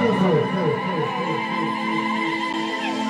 Beautiful.